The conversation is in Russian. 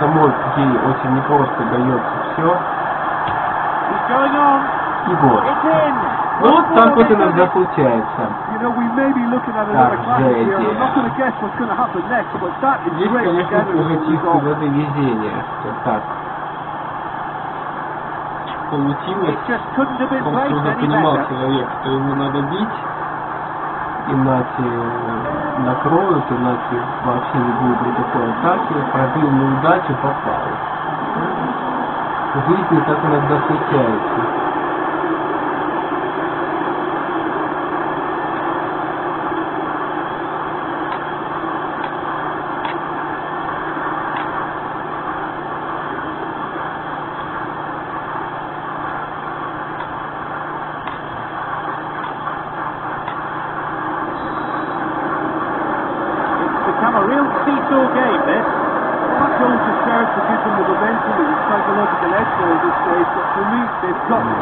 Самой ей очень непросто дается все. He's going on. И вот. Ну, вот так вот иногда случается. You know, we may be looking at another Так, classic here. Жеди. I'm not going to guess what's going to happen next, but that is Здесь, great конечно, уже чисто надо везение, что так получилось. It just couldn't have been Он уже понимал человек, что ему надо бить, иначе накроют, иначе вообще не будет никакой атаки. Пробил неудачу, попал. В жизни так иногда случается. Real seesaw game, eh? this. That goal just serves to give them the momentum and psychological edge there at this stage, but for me, they've got to